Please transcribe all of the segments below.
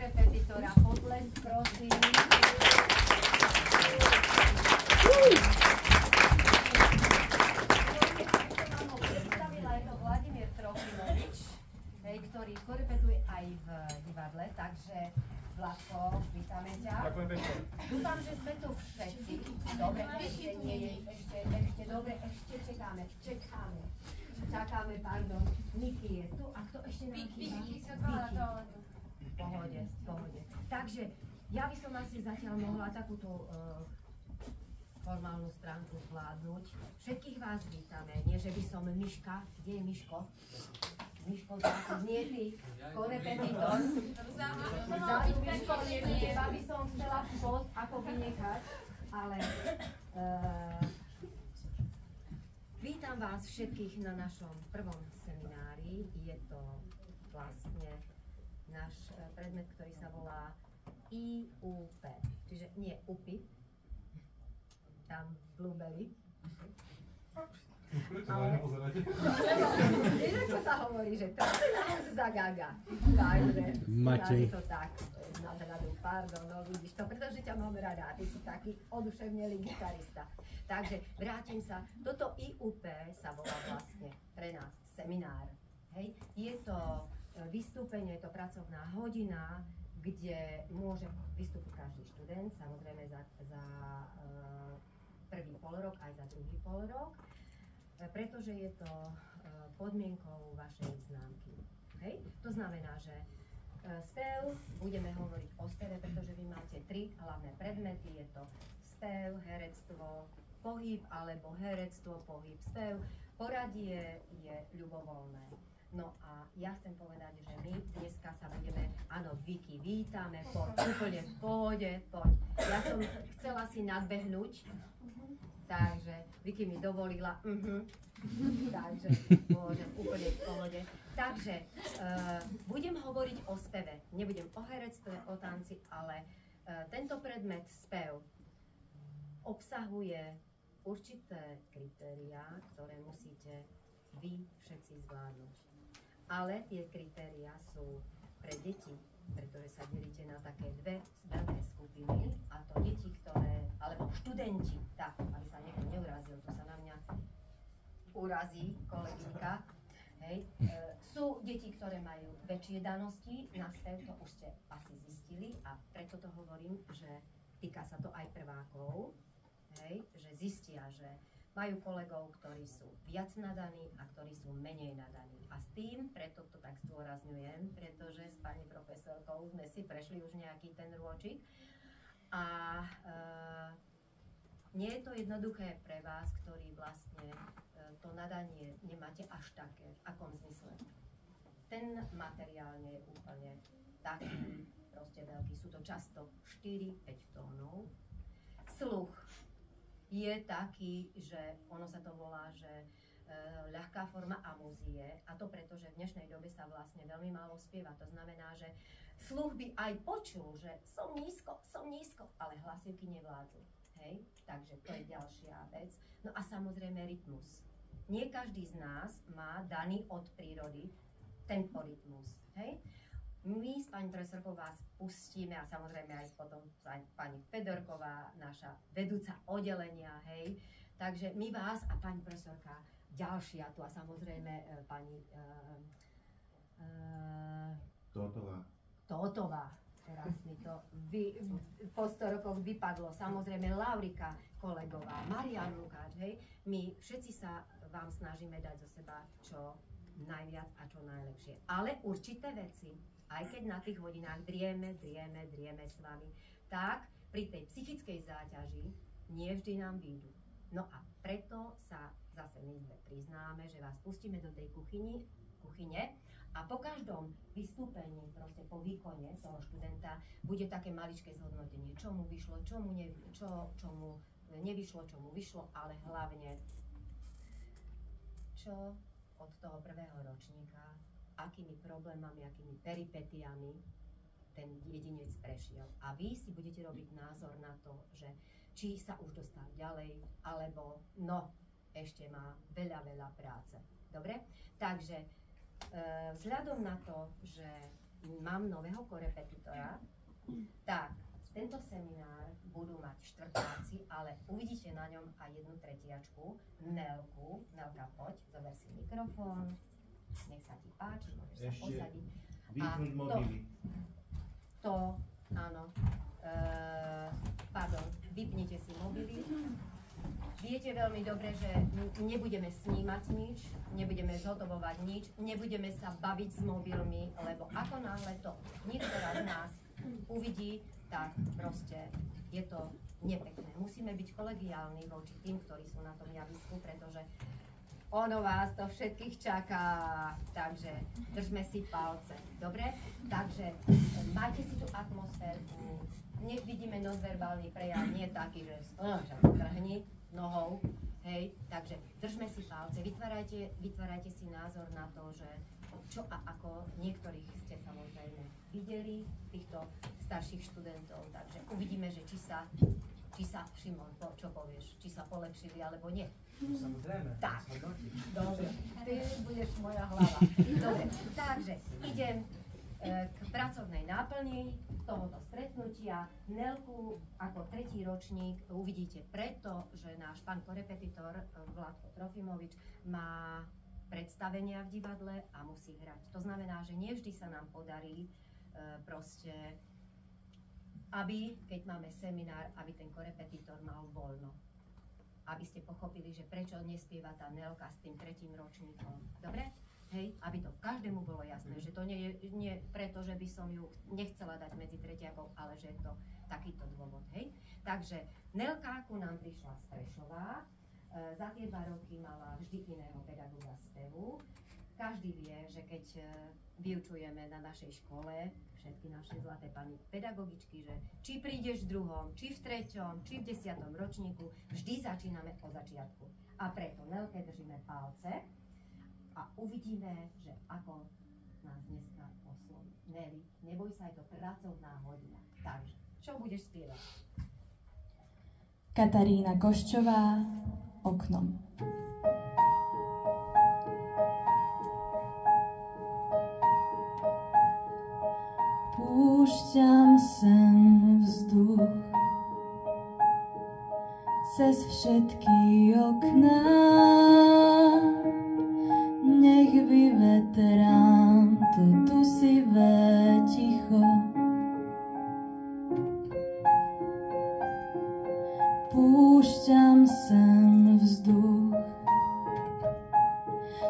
korepetitora potlesk, prosím. Ktorý korepetuje aj v divadle, takže Vladko, vítame ťa. Ďakujem pekne. Dúfam, že sme tu všetci. Dobre, ešte nie je, ešte, ešte, dobre, ešte čakáme, čakáme. Čakáme, pardon. Niky je tu a kto ešte nám chýba? Vicky. V pohode, v pohode. Takže ja by som asi zatiaľ mohla takúto uh, formálnu stránku zvládnuť. Všetkých vás vítame, nie že by som Miška, kde je Miško? Miško, nie ty, korepetitor. Miško, nie teba by som chcela pod ako vynechať, ale uh, vítam vás všetkých na našom prvom seminári. Je to náš eh, predmet, ktorý sa volá IUP, čiže nie UPI, tam blueberry. Na? Vieš, ako sa hovorí, že to je nás za gaga. Takže, Matej. je to tak, e, nad radu, pardon, no vidíš to, pretože ťa mám rada, ty si taký oduševnelý gitarista. Takže vrátim sa, toto IUP sa volá vlastne pre nás seminár. Hej? Je to vystúpenie, je to pracovná hodina, kde môže vystúpiť každý študent, samozrejme za, za uh, prvý polrok aj za druhý polrok, e, pretože je to e, podmienkou vašej známky. Hej? To znamená, že e, spev, budeme hovoriť o speve, pretože vy máte tri hlavné predmety, je to spev, herectvo, pohyb alebo herectvo, pohyb, spev. Poradie je ľubovoľné. No a ja chcem povedať, že my dneska sa budeme, áno, Vicky, vítame, poď, úplne v pohode, poď. Ja som chcela si nadbehnúť, takže Vicky mi dovolila, uh takže môžem úplne v pohode. Takže uh, budem hovoriť o speve, nebudem o herectve, o tanci, ale uh, tento predmet spev obsahuje určité kritériá, ktoré musíte vy všetci zvládnuť. Ale tie kritériá sú pre deti, pretože sa delíte na také dve veľké skupiny, a to deti, ktoré, alebo študenti, tak, aby sa niekto neurazil, to sa na mňa urazí kolegynka, hej, e, sú deti, ktoré majú väčšie danosti, na spev to už ste asi zistili a preto to hovorím, že týka sa to aj prvákov, hej, že zistia, že majú kolegov, ktorí sú viac nadaní a ktorí sú menej nadaní. A s tým, preto to tak zdôrazňujem, pretože s pani profesorkou sme si prešli už nejaký ten rôčik. A e, nie je to jednoduché pre vás, ktorí vlastne e, to nadanie nemáte až také. V akom zmysle? Ten materiál nie je úplne taký proste veľký. Sú to často 4-5 tónov. Sluch je taký, že ono sa to volá, že e, ľahká forma amúzie a to preto, že v dnešnej dobe sa vlastne veľmi málo spieva. To znamená, že sluch by aj počul, že som nízko, som nízko, ale hlasivky nevládzu. Hej? Takže to je ďalšia vec. No a samozrejme rytmus. Nie každý z nás má daný od prírody temporytmus. Hej? My s pani profesorkou vás pustíme a samozrejme aj potom pani Fedorková, naša vedúca oddelenia, hej. Takže my vás a pani profesorka ďalšia tu a samozrejme e, pani uh, uh, Totová. Totová. Teraz mi to vy, po 100 rokoch vypadlo. Samozrejme Laurika kolegová, Marian Lukáč, hej. My všetci sa vám snažíme dať zo seba čo najviac a čo najlepšie. Ale určité veci, aj keď na tých hodinách drieme, drieme, drieme s vami, tak pri tej psychickej záťaži nie vždy nám výjdu. No a preto sa zase my dve priznáme, že vás pustíme do tej kuchyni, kuchyne a po každom vystúpení, proste po výkone toho študenta, bude také maličké zhodnotenie, čo mu vyšlo, čo mu, ne, čo, čo mu nevyšlo, čo mu vyšlo, ale hlavne čo od toho prvého ročníka akými problémami, akými peripetiami ten jedinec prešiel. A vy si budete robiť názor na to, že či sa už dostal ďalej, alebo no, ešte má veľa, veľa práce. Dobre? Takže e, vzhľadom na to, že mám nového korepetitora, tak tento seminár budú mať štvrtáci, ale uvidíte na ňom aj jednu tretiačku, Nelku. Nelka, poď, zober si mikrofón, nech sa ti páči, môžeš sa posadiť. Vypnúť to- mobily. To, áno, e, pardon, vypnite si mobily. Viete veľmi dobre, že nebudeme snímať nič, nebudeme zhotovovať nič, nebudeme sa baviť s mobilmi, lebo ako náhle to niektorá z nás uvidí, tak proste je to nepekné. Musíme byť kolegiálni voči tým, ktorí sú na tom javisku, pretože ono vás to všetkých čaká, takže držme si palce, dobre? Takže e, majte si tú atmosférku, nech vidíme nonverbálny prejav, nie taký, že trhni nohou, hej, takže držme si palce, vytvárajte, vytvárajte si názor na to, že čo a ako niektorých ste samozrejme videli, týchto starších študentov, takže uvidíme, že či sa, či sa, Šimon, po, čo povieš, či sa polepšili alebo nie. Samozrejme. Tak. Dobre, ty budeš moja hlava. Dobre, takže idem e, k pracovnej náplni tohoto stretnutia. Nelku ako tretí ročník uvidíte preto, že náš pán korepetitor e, Vládko Trofimovič má predstavenia v divadle a musí hrať. To znamená, že nevždy sa nám podarí e, proste aby, keď máme seminár, aby ten korepetitor mal voľno aby ste pochopili, že prečo nespieva tá Nelka s tým tretím ročníkom. Dobre? Hej, aby to každému bolo jasné, že to nie je nie preto, že by som ju nechcela dať medzi tretiakov, ale že je to takýto dôvod, hej. Takže Nelka ku nám prišla z Prešova, e, za tie dva roky mala vždy iného pedagoga spevu. Každý vie, že keď e, vyučujeme na našej škole, všetky naše zlaté pani pedagogičky, že či prídeš v druhom, či v treťom, či v desiatom ročníku, vždy začíname od začiatku. A preto Nelke držíme palce a uvidíme, že ako nás dneska osloví. Neli, neboj sa, je to pracovná hodina. Takže, čo budeš spievať? Katarína Koščová, oknom. Púšťam sem vzduch cez všetky okná. Nech vyveterám to dusivé ticho. Púšťam sem vzduch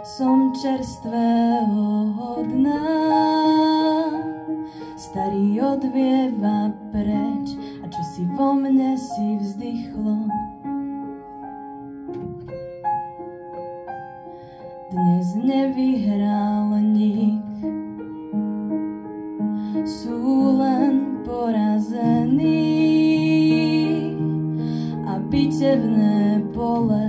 Som čerstvého hodná Starý odvieva preč A čo si vo mne si vzdychlo. Dnes nevyhral nik. Sú len porazení a bitevné pole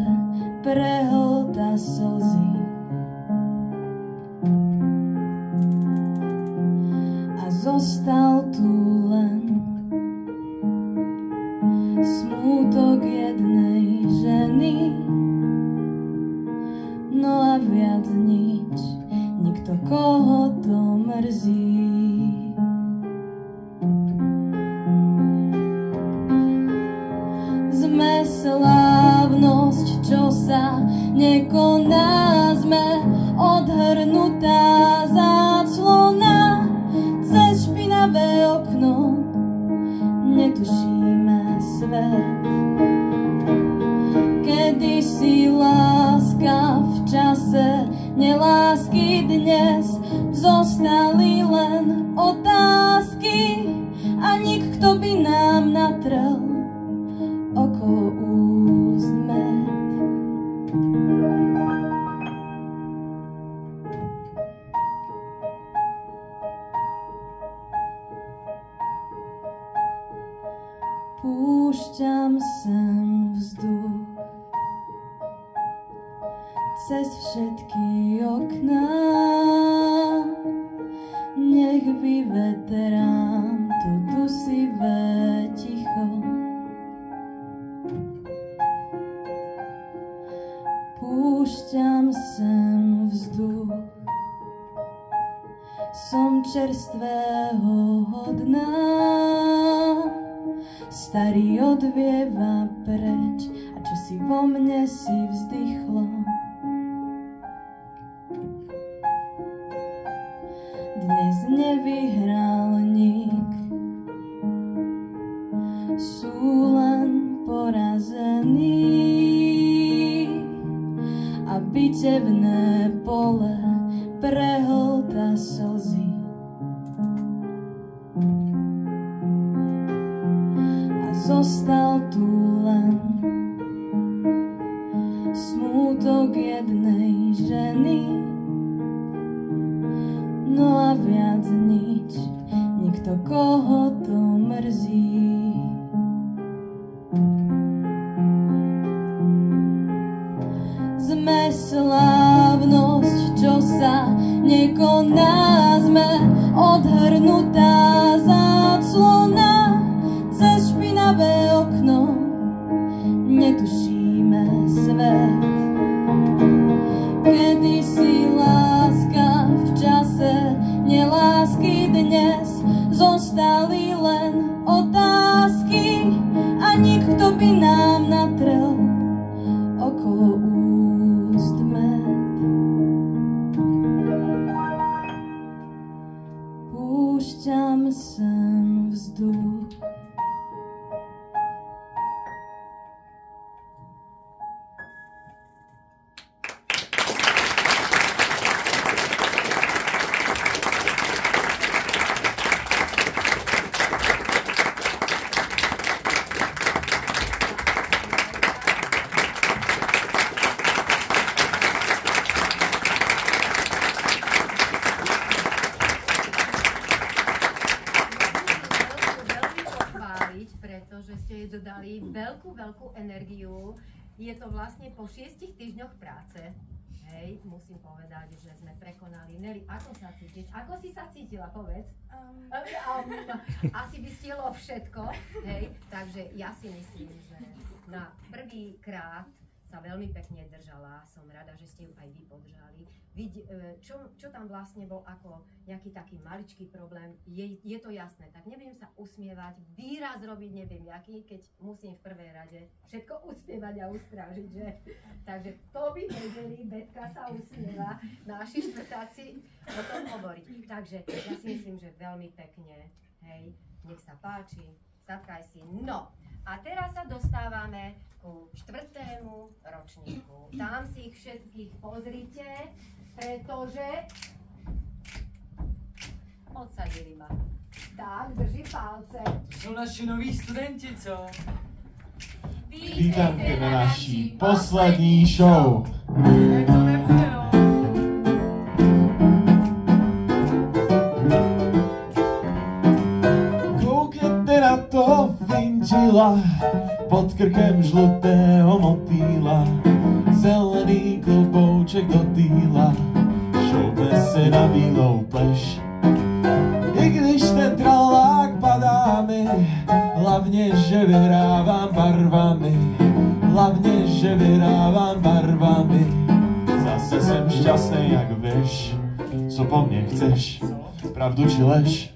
preč a čo si vo mne si vzdychlo. Dnes nevyhral nik, sú len porazení a bitevné práce. Hej, musím povedať, že sme prekonali. Nelly, ako sa cítiš? Ako si sa cítila, povedz? Um, Um, asi by stihlo všetko, hej, takže ja si myslím, že na prvý krát sa veľmi pekne držala, som rada, že ste ju aj vy podržali. Vid, e, čo, čo tam vlastne bol ako nejaký taký maličký problém, je, je to jasné, tak nebudem sa usmievať, výraz robiť neviem jaký, keď musím v prvej rade všetko usmievať a ustrážiť, že? Takže to by vedeli, Betka sa usmieva, naši štvrtáci o tom hovoriť. Takže ja si myslím, že veľmi pekne, hej, nech sa páči, sadkaj si. No, a teraz sa dostávame ku štvrtému ročníku. Tam si ich všetkých pozrite, pretože odsadili ma. Tak, drží palce. To jsou naši noví studenti, co? Vítajte na naší poslední show. Finčila, pod krkem žlutého motýla, zelený klobouček do týla, šoupe se na bílou pleš. I když ten tralák padá mi, hlavně, že vyhrávám barvami, hlavně, že vyhrávám barvami. Zase jsem šťastný jak veš, co po mně chceš, pravdu či lež?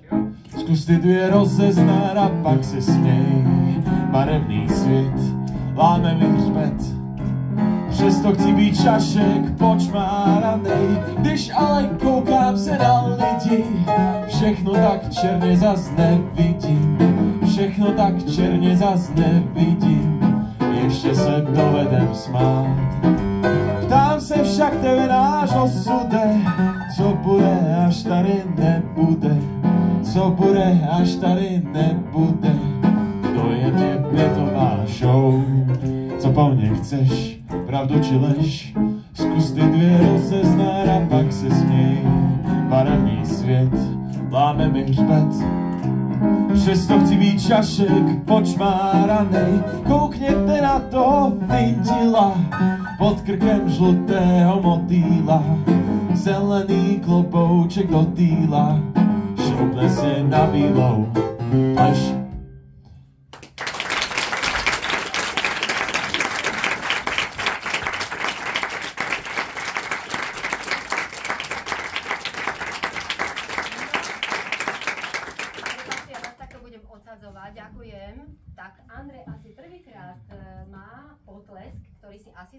Zkus ty dvě rozeznat a pak se směj. Barevný svět láme mi hřbet. Přesto chci být čašek počmáranej, když ale koukám se na lidi, všechno tak černě zas nevidím, všechno tak černě zas nevidím, ještě se dovedem smát. Ptám se však tebe náš osude, co bude, až tady nebude, co bude, až tady nebude. To je mě pětová show, co po mně chceš, pravdu či lež, zkus ty dvě rozeznat a pak se směj. Barevný svět, láme mi hřbet, Přesto chci být čašek počmáranej, koukněte na to vintila, pod krkem žlutého motýla, zelený klobouček do týla, šoupne se na bílou pleš.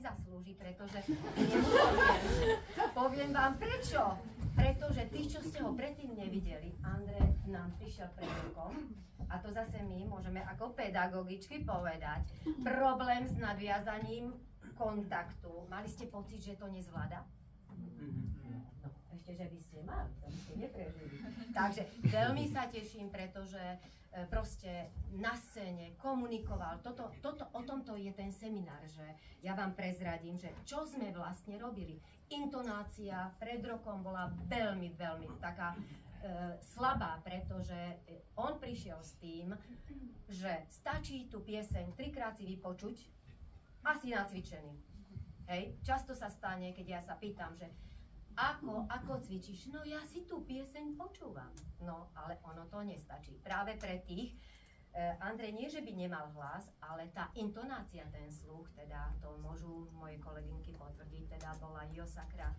nezaslúži, pretože nepoviem, poviem vám prečo. Pretože tí, čo ste ho predtým nevideli, Andrej nám prišiel pred rokom a to zase my môžeme ako pedagogičky povedať. Problém s nadviazaním kontaktu. Mali ste pocit, že to nezvláda? No, ešte, že by ste mali, to by ste neprežili. Takže veľmi sa teším, pretože e, proste na scéne komunikoval. Toto, toto, o tomto je ten seminár, že ja vám prezradím, že čo sme vlastne robili. Intonácia pred rokom bola veľmi, veľmi taká slabá, pretože on prišiel s tým, že stačí tú pieseň trikrát si vypočuť a si nacvičený. Hej, často sa stane, keď ja sa pýtam, že ako, ako cvičíš? No ja si tú pieseň počúvam. No, ale ono to nestačí. Práve pre tých, e, Andrej nie, že by nemal hlas, ale tá intonácia, ten sluch, teda to môžu moje kolegynky potvrdiť, teda bola Josakra e,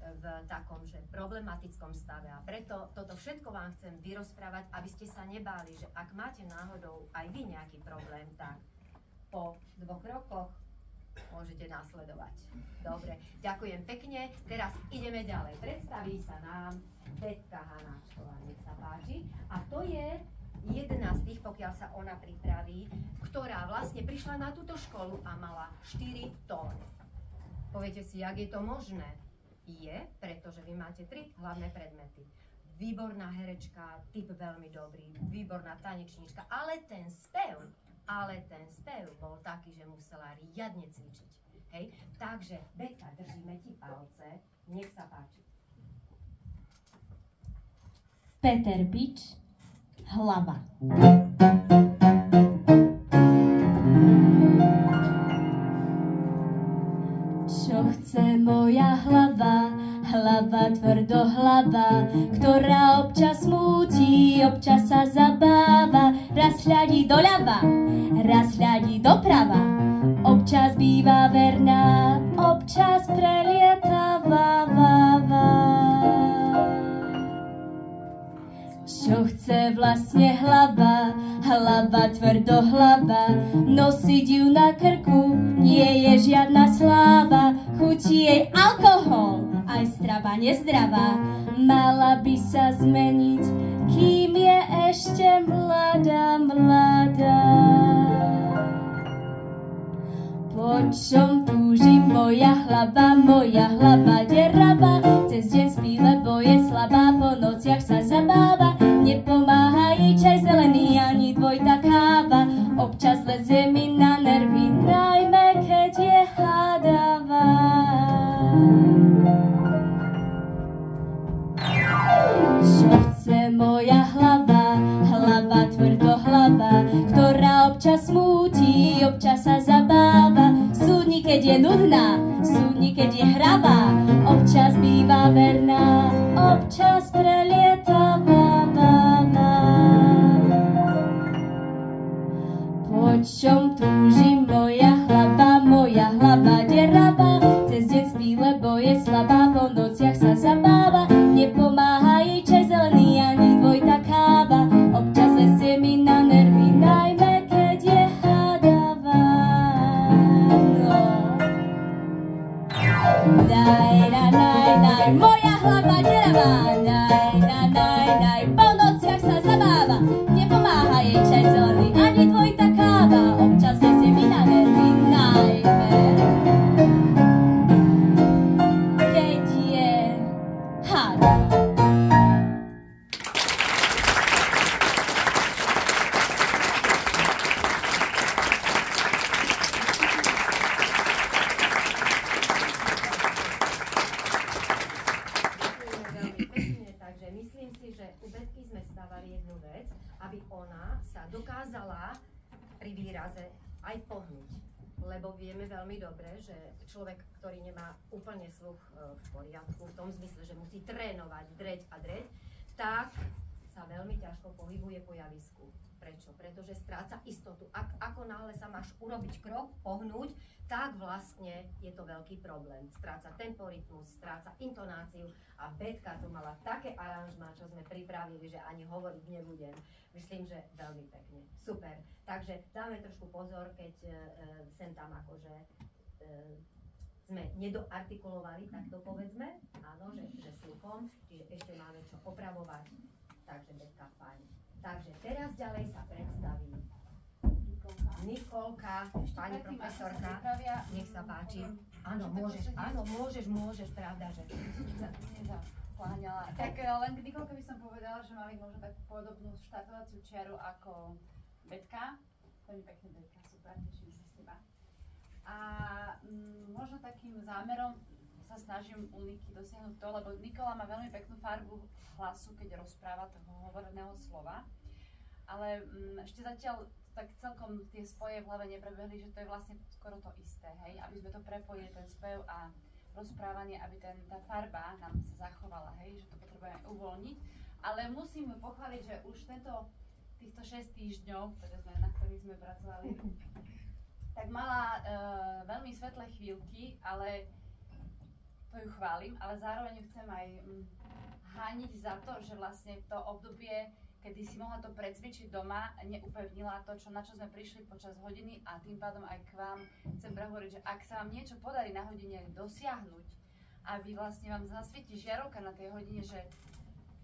v takom, že problematickom stave. A preto toto všetko vám chcem vyrozprávať, aby ste sa nebáli, že ak máte náhodou aj vy nejaký problém, tak po dvoch rokoch môžete nasledovať. Dobre, ďakujem pekne. Teraz ideme ďalej. Predstaví sa nám Betka Hanáčková, nech sa páči. A to je jedna z tých, pokiaľ sa ona pripraví, ktorá vlastne prišla na túto školu a mala 4 tóny. Poviete si, jak je to možné? Je, pretože vy máte tri hlavné predmety. Výborná herečka, typ veľmi dobrý, výborná tanečníčka, ale ten spev ale ten spev bol taký, že musela riadne cvičiť. Hej? Takže, Beka, držíme ti palce, nech sa páči. Peter Bič, hlava. Moja hlava? Hlava, tvrdo hlava, ktorá občas smúti, občas sa zabáva, raz hľadí doľava, raz hľadí doprava, občas býva verná, občas prelietava, va, va. Čo chce vlastne hlava, hlava, tvrdo hlava, nosiť ju na krku, nie je žiadna sláva, chutí jej alkohol, aj strava nezdravá, mala by sa zmeniť, kým je ešte mladá, mladá. Po čom túži moja hlava, moja hlava derava, cez deň spí, lebo je slabá, po nociach sa zabáva, občas lezie mi na nervy, najmä keď je hádavá. Čo chce moja hlava, hlava, tvrdo hlava, ktorá občas smúti, občas sa zabáva. Súdni, keď je nudná, súdni, keď je hravá, občas býva verná, občas prelietava. Urobiť krok, pohnúť, tak vlastne je to veľký problém. Stráca temporitmus, stráca intonáciu a Betka tu mala také aranžma, čo sme pripravili, že ani hovoriť nebudem. Myslím, že veľmi pekne. Super. Takže dáme trošku pozor, keď e, e, sem tam akože sme nedoartikulovali, tak to povedzme, áno, že, že sluchom, čiže ešte máme čo opravovať. Takže Betka, fajn. Takže teraz ďalej sa predstaví Nikolka, pani profesorka, nech sa páči. Áno, môžeš, áno, môžeš, môžeš, pravda, že... Tak eh, len k Nikolke by som povedala, že mali možno takú podobnú štartovaciu čiaru ako Betka. Veľmi pekne Betka, super, teším sa z teba. A mm, možno takým zámerom sa snažím u Niky dosiahnuť to, lebo Nikola má veľmi peknú farbu hlasu, keď rozpráva toho hovoreného slova. Ale mm, ešte zatiaľ tak celkom tie spoje v hlave neprebehli, že to je vlastne skoro to isté, hej? Aby sme to prepojili, ten spev a rozprávanie, aby ten, tá farba nám sa zachovala, hej, že to potrebujeme uvoľniť. Ale musím pochváliť, že už tento, týchto 6 týždňov, ktoré sme, na ktorých sme pracovali, tak mala uh, veľmi svetlé chvíľky, ale to ju chválim, ale zároveň chcem aj um, hániť za to, že vlastne to obdobie kedy si mohla to precvičiť doma, neupevnila to, čo, na čo sme prišli počas hodiny a tým pádom aj k vám chcem prehovoriť, že ak sa vám niečo podarí na hodine dosiahnuť a vy vlastne vám zasvieti žiarovka na tej hodine, že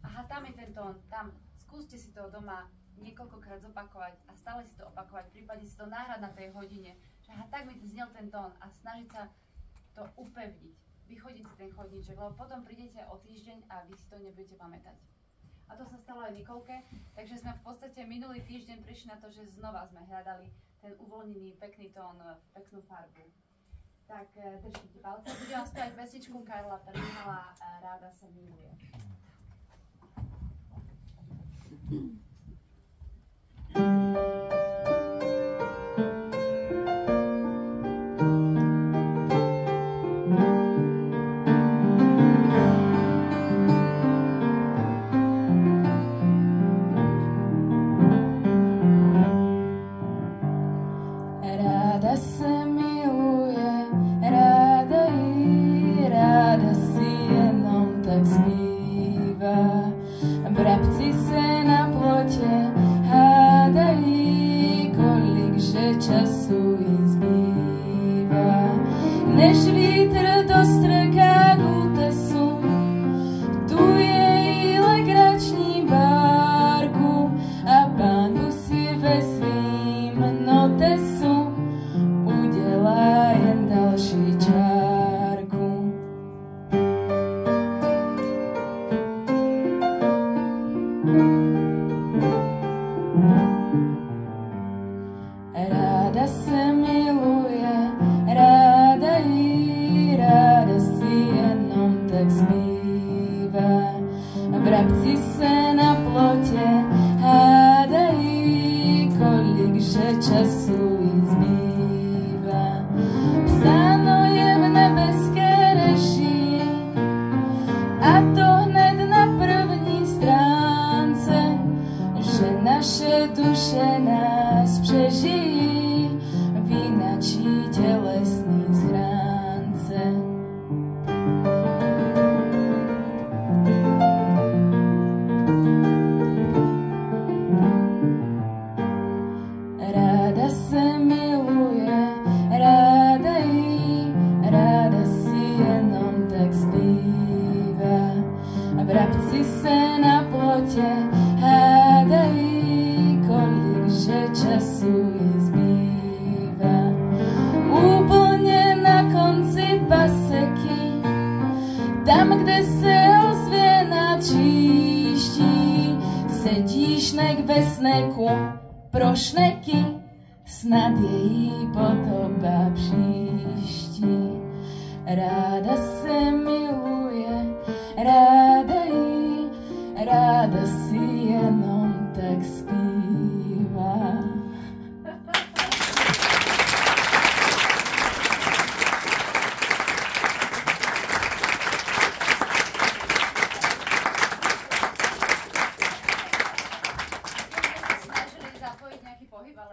aha, tam je ten tón, tam, skúste si to doma niekoľkokrát zopakovať a stále si to opakovať, prípadne si to náhrať na tej hodine, že aha, tak mi znel ten tón a snažiť sa to upevniť, vychodiť si ten chodníček, lebo potom prídete o týždeň a vy si to nebudete pamätať a to sa stalo aj Nikolke. Takže sme v podstate minulý týždeň prišli na to, že znova sme hľadali ten uvoľnený pekný tón, peknú farbu. Tak eh, držím ti palce. Budem vám spievať pesničku Karla Permala eh, Ráda sa miluje.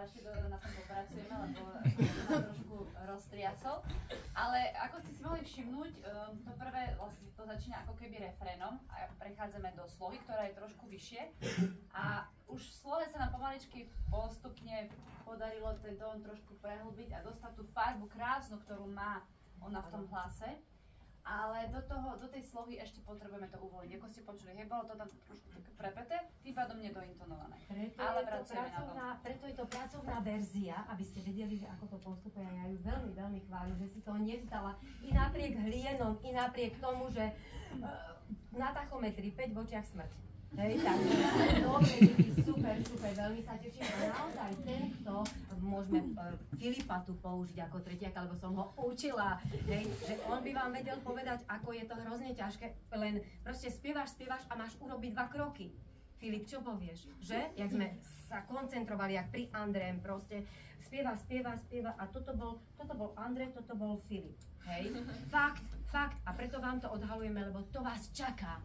ešte do, na tom popracujeme, lebo to trošku roztriasol. Ale ako ste si mohli všimnúť, um, to prvé vlastne to začína ako keby refrénom a prechádzame do slohy, ktorá je trošku vyššie. A už v slove sa nám pomaličky postupne podarilo ten tón trošku prehlbiť a dostať tú farbu krásnu, ktorú má ona v tom hlase. Ale do, toho, do tej slohy ešte potrebujeme to uvoľniť. Ako ste počuli, hej, bolo to tam trošku také prepeté, tým pádom nedointonované. Preto, Ale je to pracujeme na tom. pracovná, preto je to pracovná verzia, aby ste vedeli, že ako to postupuje. Ja ju veľmi, veľmi chválim, že si to nevzdala. I napriek hlienom, i napriek tomu, že uh, na tachometri 5 v očiach smrť. Hej, tak dobre, Niki, super, super, veľmi sa teším. A naozaj ten, kto, môžeme uh, Filipa tu použiť ako tretiak, alebo som ho učila, hej, že on by vám vedel povedať, ako je to hrozne ťažké, len proste spievaš, spievaš a máš urobiť dva kroky. Filip, čo povieš? Že? Jak sme sa koncentrovali, jak pri Andrém, proste spieva, spieva, spieva a toto bol, toto bol Andrej, toto bol Filip. Hej? Fakt, fakt. A preto vám to odhalujeme, lebo to vás čaká.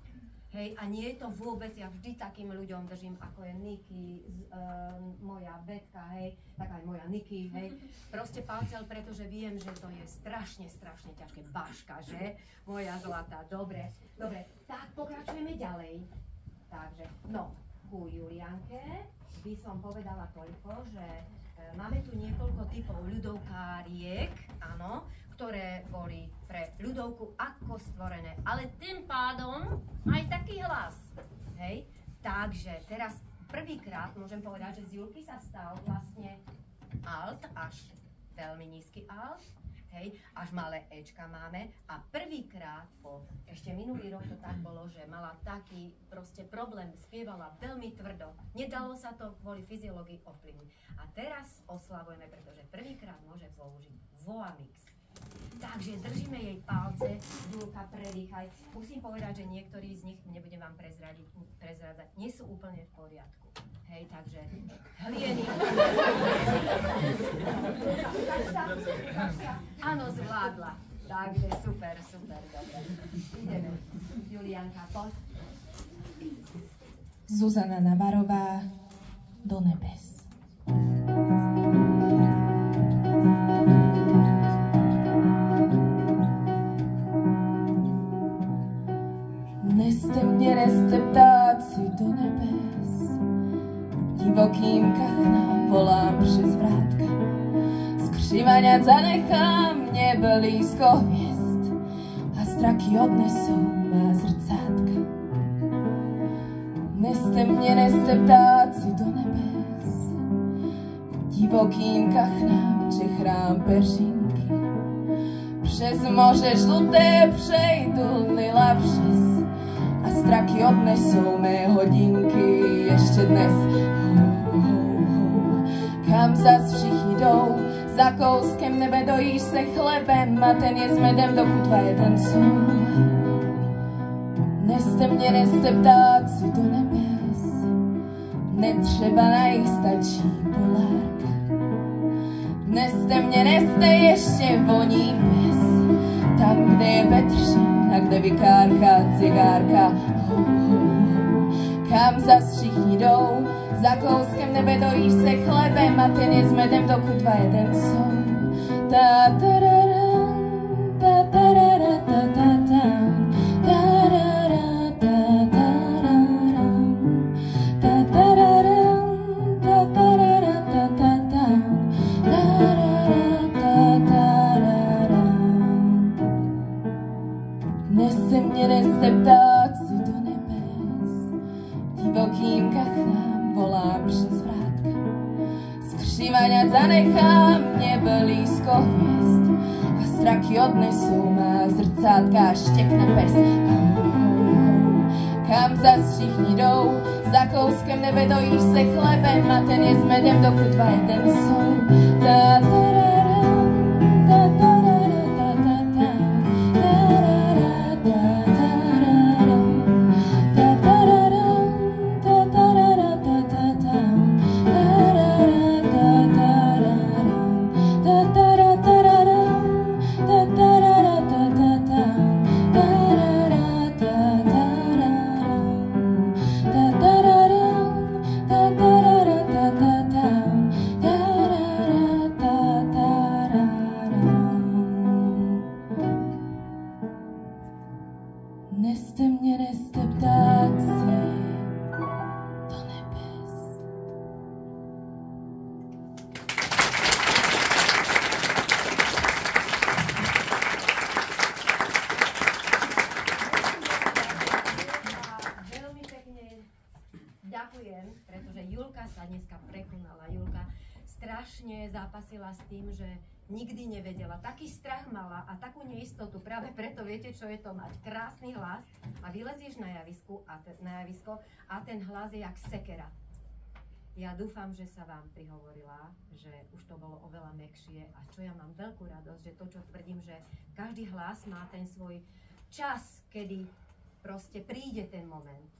Hej, a nie je to vôbec, ja vždy takým ľuďom držím, ako je Niky, z, uh, moja Betka, hej, tak aj moja Niky, hej. Proste palcel, pretože viem, že to je strašne, strašne ťažké. Baška, že? Moja zlatá, dobre, dobre. Tak pokračujeme ďalej. Takže, no, ku Julianke by som povedala toľko, že e, máme tu niekoľko typov ľudovkáriek, áno, ktoré boli pre ľudovku ako stvorené, ale tým pádom aj taký hlas, hej. Takže teraz prvýkrát môžem povedať, že z Julky sa stal vlastne alt až veľmi nízky alt, hej, až malé Ečka máme a prvýkrát po, ešte minulý rok to tak bolo, že mala taký proste problém, spievala veľmi tvrdo, nedalo sa to kvôli fyziológii ovplyvniť. A teraz oslavujeme, pretože prvýkrát môže použiť Voamix. Takže držíme jej palce, Julka, predýchaj. Musím povedať, že niektorí z nich, nebudem vám prezradiť, prezradzať, nie sú úplne v poriadku. Hej, takže hlieny. Áno, zvládla. Takže super, super, dobre. Ideme. Julianka, poď. Zuzana Navarová do nebes. Neste divokým kachnám volám přes vrátka. Skřivaňať zanechám mě blízko hviezd a straky odnesou má zrcátka. Neste mě, neste ptáci do nebes, divokým kachnám čechrám peržinky. Přes moře žluté přejdu lila vřes a straky odnesou mé hodinky ještě dnes. Kam zas všichni jdou, za kouskem nebe dojíš se chlebem a ten je s medem, dokud dva jeden jsou. Neste mě, neste ptáci do nebes, netřeba na jich stačí polárka. Neste mě, neste ještě voní pes, tam, kde je Petržín a kde vikárka, cigárka. Ho, ho, ho. Kam zas všichni jdou, za kouskem nebe dojíš se chlebem a ten je s medem, dokud dva jeden jsou. Ta, ta, ra, ra, ta, ta, ra, ra, ta, ta, ta, odnesou má zrcátka a štěkne pes. Kam zas všichni jdou, za kouskem nebe dojíš se chlebem a ten je s medem, dokud dva jeden jsou. Ten hlas je jak sekera. Ja dúfam, že sa vám prihovorila, že už to bolo oveľa mekšie a čo ja mám veľkú radosť, že to, čo tvrdím, že každý hlas má ten svoj čas, kedy proste príde ten moment.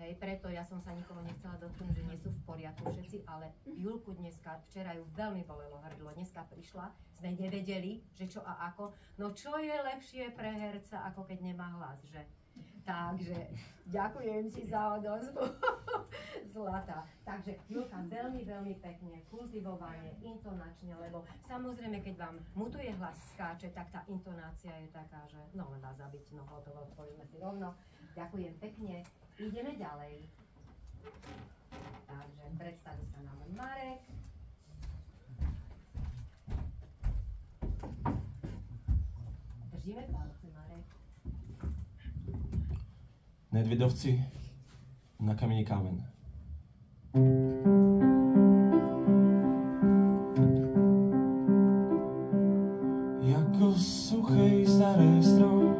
Hej, preto ja som sa nikoho nechcela dotknúť, že nie sú v poriadku všetci, ale Julku dneska, včera ju veľmi bolelo hrdlo, dneska prišla, sme nevedeli, že čo a ako. No čo je lepšie pre herca, ako keď nemá hlas, že? Takže ďakujem ti za odozvu. Zlatá. Takže Julka, veľmi, veľmi pekne, kultivovanie, intonačne, lebo samozrejme, keď vám mutuje hlas, skáče, tak tá intonácia je taká, že no len vás zabiť, no hotovo, povedzme si rovno. Ďakujem pekne. Ideme ďalej. Takže predstaví sa nám Marek. Držíme palce, Marek. Nedvidovci na kameni kámen. Jako suchej starý strom,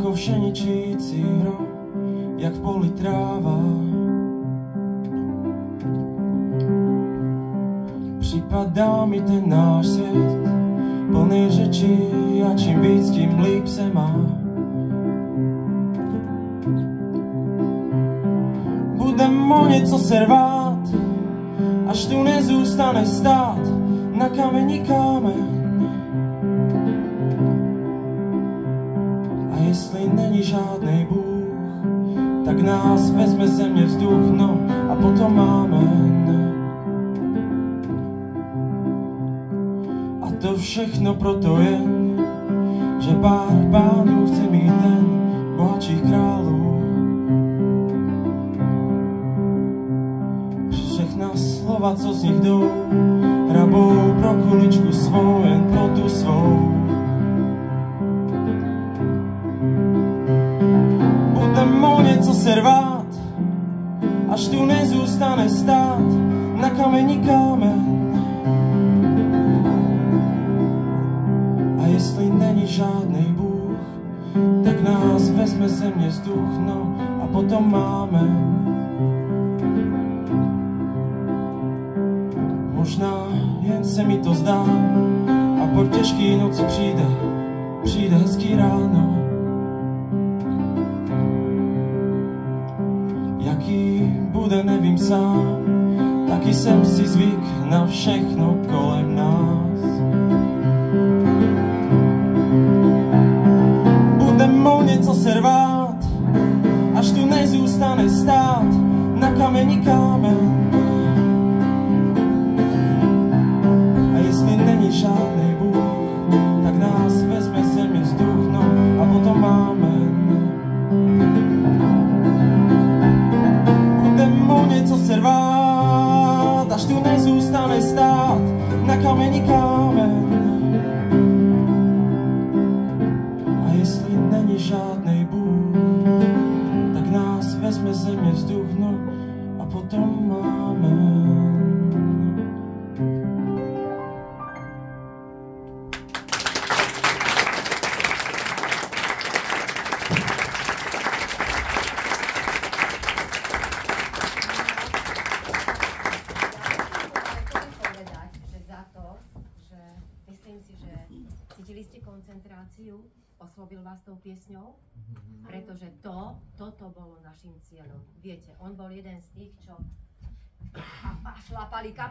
jako všeničící hrom, jak v poli tráva. Připadá mi ten náš svět, plný řečí a čím víc, tím líp se má. Budem o něco se rvát, až tu nezůstane stát na kameni kámen. Jestli není žádný Bůh, tak nás vezme země vzduch, no a potom máme. A to všechno proto jen, že pár pánů chce mít ten bohatších králů. Všechna slova, co z nich jdou, hrabou pro kuličku svou, jen pro tu svou. O něco se rvát, až tu nezůstane stát na kameni kámen. A jestli není žádný Bůh, tak nás vezme země vzduch, no a potom máme. Možná jen se mi to zdá a po těžký přijde, přijde sám, taky jsem si zvyk na všechno kolem nás.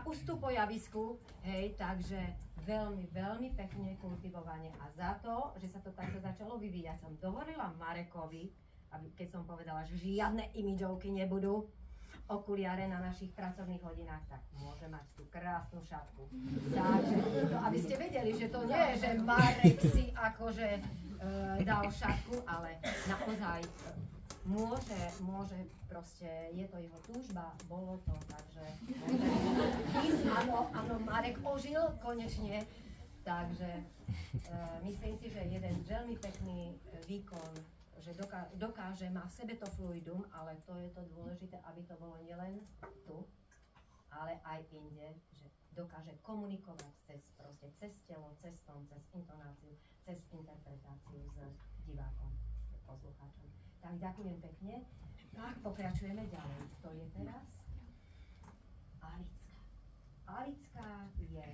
Kapustu po javisku, hej, takže veľmi, veľmi pekne kultivovanie. A za to, že sa to takto začalo vyvíjať, som dovolila Marekovi, aby, keď som povedala, že žiadne imidžovky nebudú, okuliare na našich pracovných hodinách, tak môže mať tú krásnu šatku. Takže, no, aby ste vedeli, že to nie je, že Marek si akože e, dal šatku, ale naozaj môže, môže proste, je to jeho túžba, bolo to, takže áno, áno, Marek ožil konečne, takže e, myslím si, že jeden veľmi pekný e, výkon že doká, dokáže, má v sebe to fluidum, ale to je to dôležité, aby to bolo nielen tu, ale aj inde, že dokáže komunikovať cez, proste, cez telo, cez tón, cez intonáciu, cez interpretáciu s divákom, poslucháčom. Tak ďakujem pekne. Tak pokračujeme ďalej. Kto je teraz? Alická. Alická je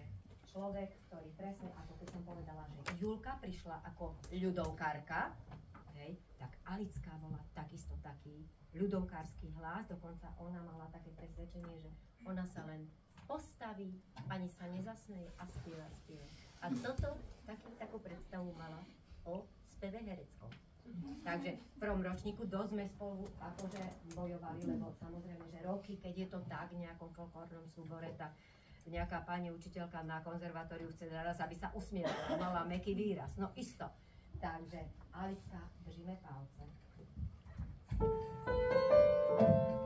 človek, ktorý presne, ako keď som povedala, že Julka prišla ako ľudovkárka, hej, tak Alická bola takisto taký ľudovkársky hlas, dokonca ona mala také presvedčenie, že ona sa len postaví, ani sa nezasmeje a spieva, spieva. A toto, taký, takú predstavu mala o speve hereckom. Takže v prvom ročníku dosť sme spolu akože bojovali, lebo samozrejme, že roky, keď je to tak v nejakom folklórnom súbore, tak nejaká pani učiteľka na konzervatóriu chce naraz, aby sa usmievala, mala meký výraz. No isto. Takže Alica, držíme palce. Postav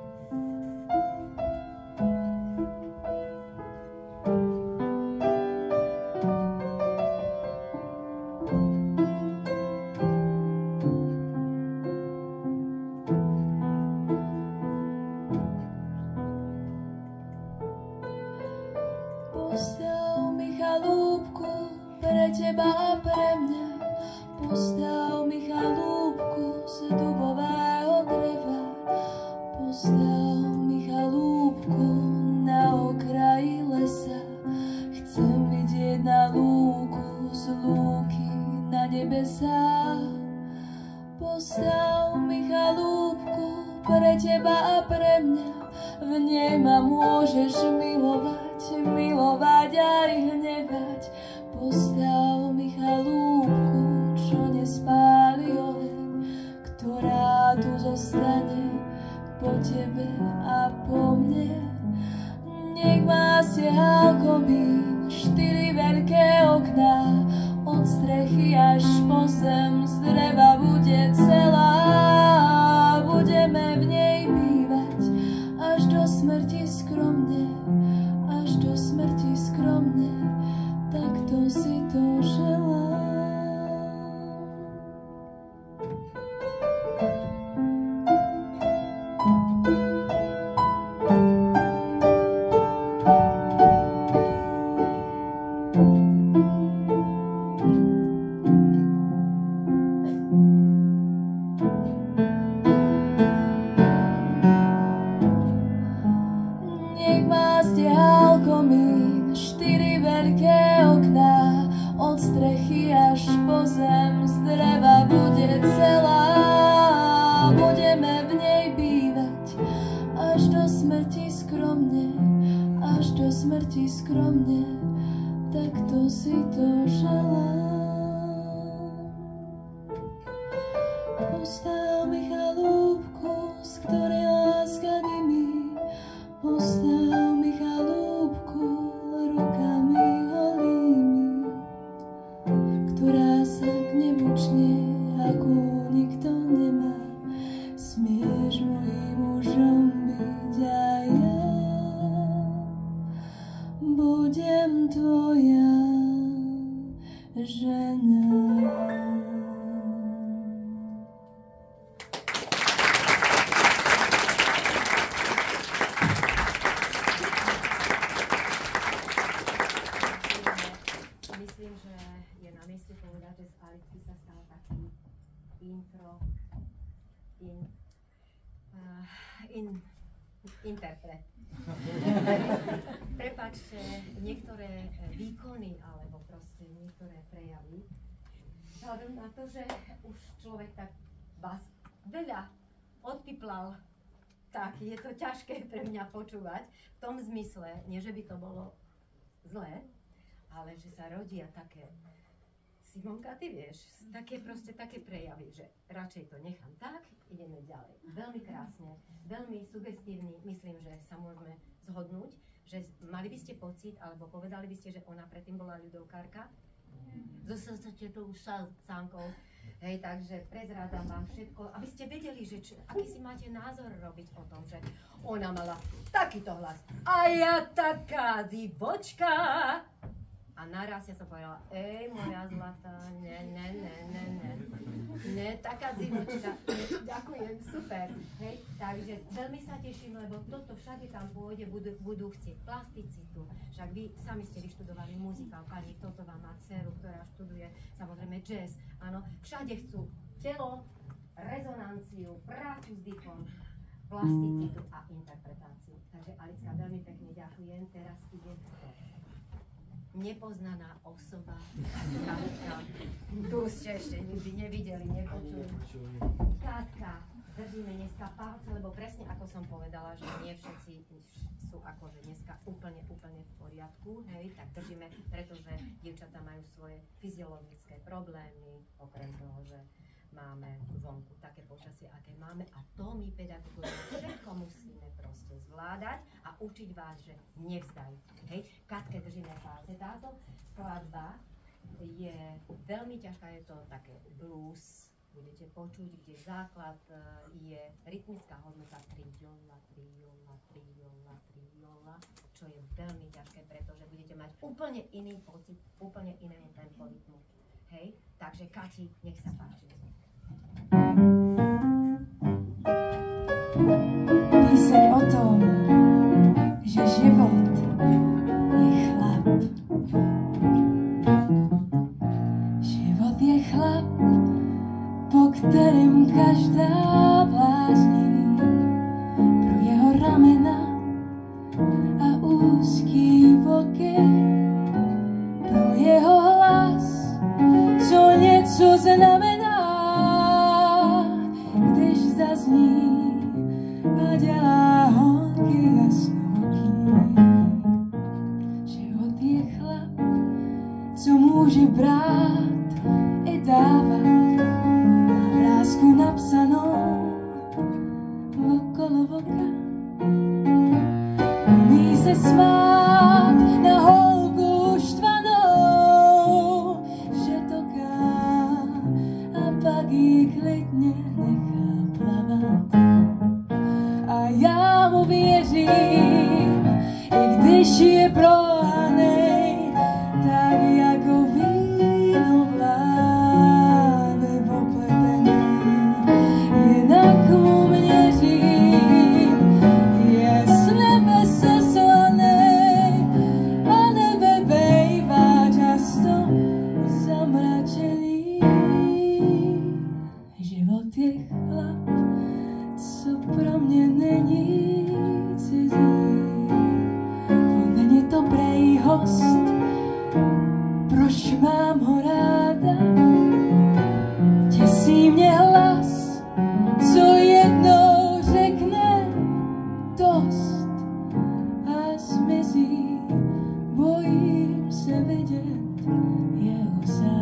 in, interpret. Prepačte, niektoré eh, výkony alebo proste niektoré prejavy, vzhľadom na to, že už človek tak vás veľa odpiplal, tak je to ťažké pre mňa počúvať v tom zmysle, nie že by to bolo zlé, ale že sa rodia také Simonka, ty vieš, také proste také prejavy, že radšej to nechám tak, ideme ďalej. Veľmi krásne, veľmi sugestívny, myslím, že sa môžeme zhodnúť, že mali by ste pocit, alebo povedali by ste, že ona predtým bola ľudovkárka, so tou sánkou. Hej, takže prezrádzam vám všetko, aby ste vedeli, že či, aký si máte názor robiť o tom, že ona mala takýto hlas a ja taká divočka. A naraz ja som povedala, ej, moja zlatá, ne, ne, ne, ne, ne. Ne, taká divočka. Ďakujem, super. Hej, takže veľmi sa teším, lebo toto všade tam pôjde, budú, budú chcieť plasticitu. Však vy sami ste vyštudovali muzikál, pani toto vám má dceru, ktorá študuje samozrejme jazz. Áno, všade chcú telo, rezonanciu, prácu s dýchom, plasticitu a interpretáciu. Takže Alicka, veľmi pekne ďakujem. Teraz ide nepoznaná osoba. Katka. Tu ste ešte nikdy nevideli, nepočuli. Katka, držíme dneska palce, lebo presne ako som povedala, že nie všetci sú akože dneska úplne, úplne v poriadku, hej, tak držíme, pretože dievčatá majú svoje fyziologické problémy, okrem toho, že máme vonku také počasie, aké máme a to my pedagógovia všetko musíme proste zvládať a učiť vás, že nevzdaj. Hej, Katke držíme palce. Táto skladba je veľmi ťažká, je to také blues, budete počuť, kde základ e, je rytmická hodnota triola, triola, triola, triola, čo je veľmi ťažké, pretože budete mať úplne iný pocit, úplne inému tempo rytmu. Hej, takže Kati, nech sa páči. Yeah,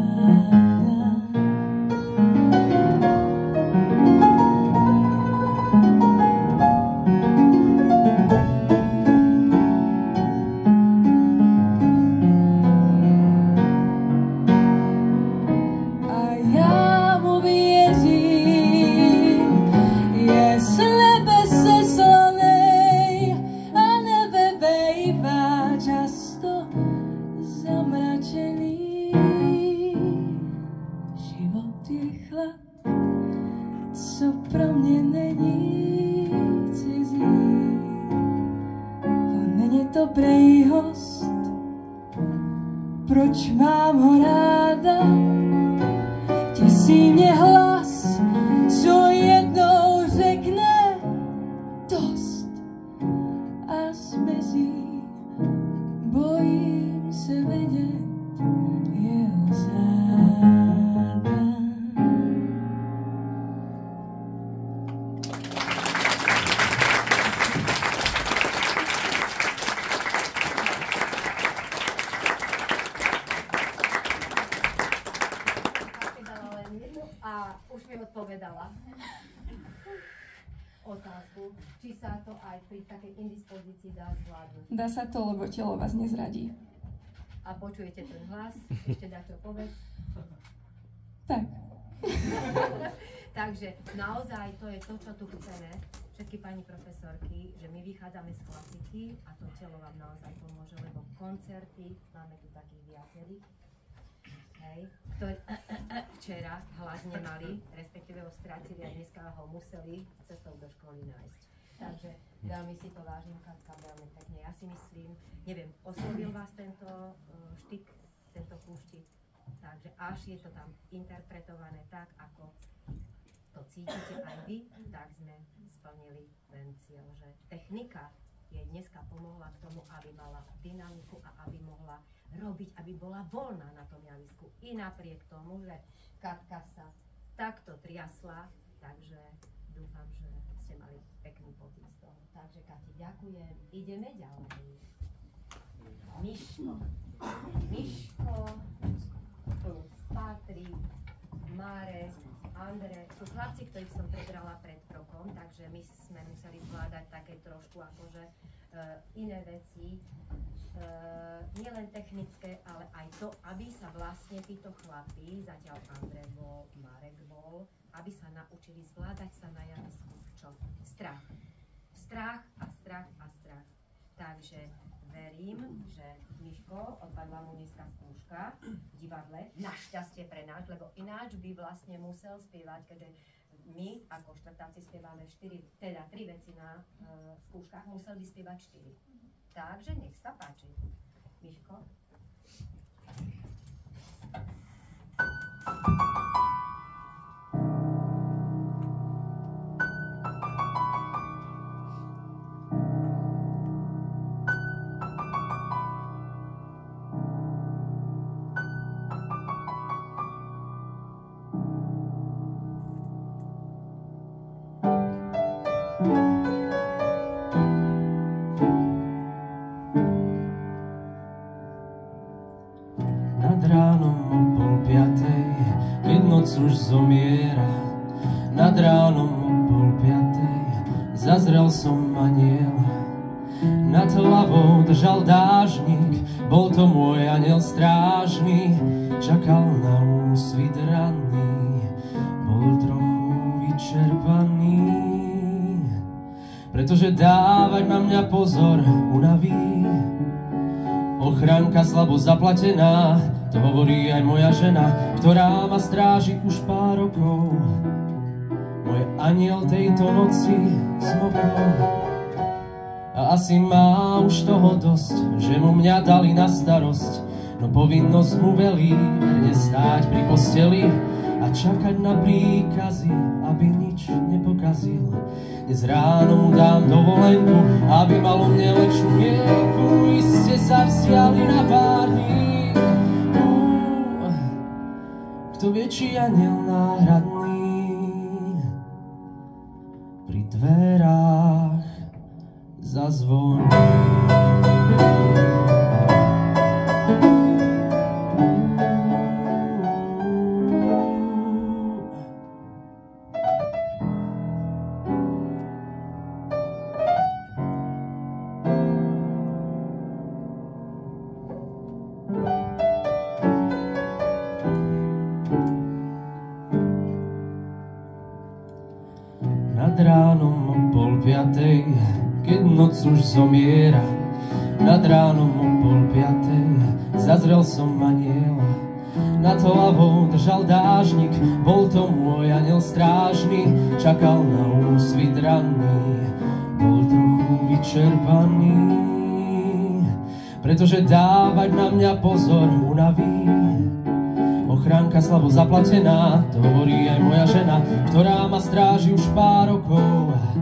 to, telo vás nezradí. A počujete ten hlas, ešte dáte povedz. Tak. Takže naozaj to je to, čo tu chceme, všetky pani profesorky, že my vychádzame z klasiky a to telo vám naozaj pomôže, lebo koncerty, máme tu takých viacerých, hej, ktorí včera hlas nemali, respektíve ho stratili a dneska ho museli cestou do školy nájsť. Takže veľmi si to vážim, Katka, veľmi pekne. Ja si myslím, neviem, oslovil vás tento uh, štyk, tento kúštik, takže až je to tam interpretované tak, ako to cítite aj vy, tak sme splnili ten cieľ, že technika jej dneska pomohla k tomu, aby mala dynamiku a aby mohla robiť, aby bola voľná na tom javisku. I napriek tomu, že Katka sa takto triasla, takže dúfam, že ste mali pekný toho. Takže Kati, ďakujem. Ideme ďalej. Miško. Miško plus Patrik, Marek, Andre, sú chlapci, ktorých som prebrala pred rokom, takže my sme museli zvládať také trošku akože uh, iné veci, uh, nielen technické, ale aj to, aby sa vlastne títo chlapí, zatiaľ Andre bol, Marek bol, aby sa naučili zvládať sa na javisku. Čo? Strach. Strach a strach a strach. Takže verím, že Miško, odpadla mu dneska skúška v divadle, našťastie pre nás, lebo ináč by vlastne musel spievať, keďže my ako štvrtáci spievame 4, teda 3 veci na uh, skúškach, musel by spievať 4. Takže nech sa páči. Miško. Nad keď noc už zomiera. Nad ránom o pol piatej, zazrel som aniela. Nad hlavou držal dážnik, bol to môj aniel strážny. Čakal na úsvit ranný, bol trochu vyčerpaný. Pretože dávať na mňa pozor unaví. Ochránka slabo zaplatená, to hovorí aj moja žena, ktorá ma stráži už pár rokov. Môj aniel tejto noci smokol. A asi má už toho dosť, že mu mňa dali na starosť. No povinnosť mu velí verne stáť pri posteli a čakať na príkazy, aby nič nepokazil. Dnes ráno mu dám dovolenku, aby mal o mne lepšiu mienku. Iste sa vzdiali na pár dní. Kto vie, či aniel náhradný pri dverách zazvoní. Zomiera. Nad ránom o pol piatej, zazrel som aniela. Nad hlavou držal dážnik, bol to môj aniel strážny. Čakal na úsvit ranný, bol trochu vyčerpaný. Pretože dávať na mňa pozor unaví. Ochránka slabo zaplatená, to hovorí aj moja žena, ktorá ma stráži už pár rokov.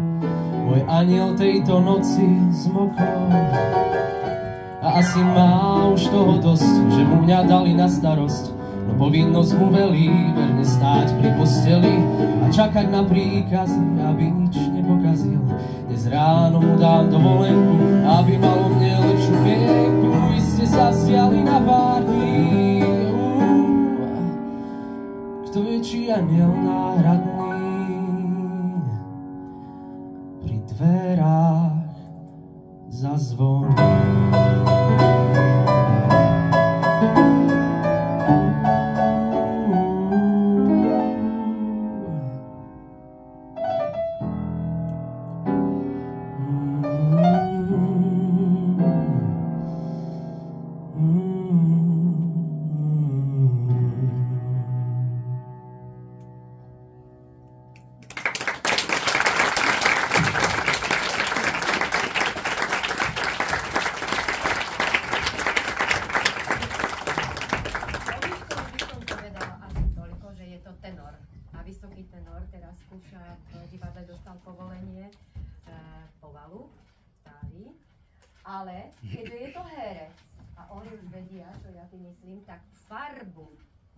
Môj aniel tejto noci zmokol. A asi má už toho dosť, že mu mňa dali na starosť. No povinnosť mu velí verne stáť pri posteli a čakať na príkazy, aby nič nepokazil. Dnes ráno mu dám dovolenku, aby malo mne lepšiu mienku. Iste sa vzdiali na pár dní. Kto vie, človečí aniel náhradný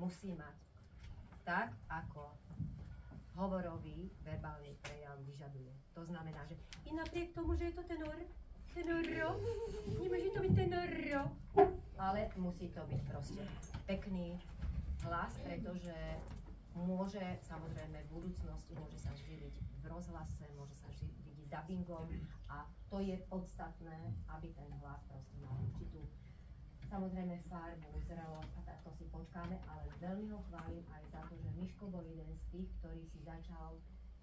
musí mať tak, ako hovorový verbálny prejav vyžaduje. To znamená, že i napriek tomu, že je to tenor, tenoro, nemôže to byť tenoro, ale musí to byť proste pekný hlas, pretože môže samozrejme v budúcnosti môže sa živiť v rozhlase, môže sa živiť dubbingom a to je podstatné, aby ten hlas proste mal určitú samozrejme farbu, zrelosť a takto si počkáme, ale veľmi ho chválim aj za to, že Miško bol jeden z tých, ktorý si začal